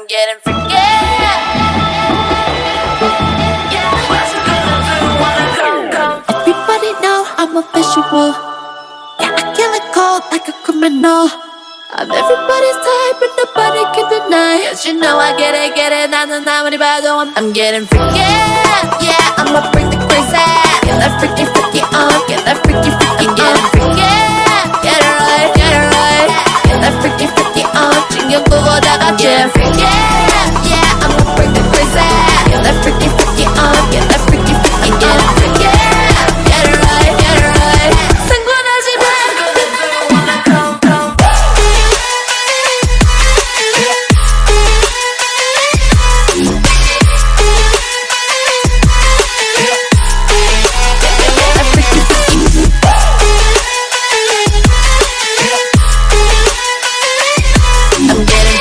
I'm getting freaky. Yeah, what you gonna do? Wanna come, come? Everybody know I'm a visual. Yeah, I kill it cold like a criminal. I'm everybody's type, but nobody can deny. Cause you know I get it, get it, 나는 아무리 봐도 I'm, I'm getting freaky. Yeah, I'm a freak the crazy. Get that freaky, freaky on. Get that freaky, freaky on. Getting freaky. Get it right, get it right. Get that freaky, freaky on. 챙겨 끄고 다 같이 Get that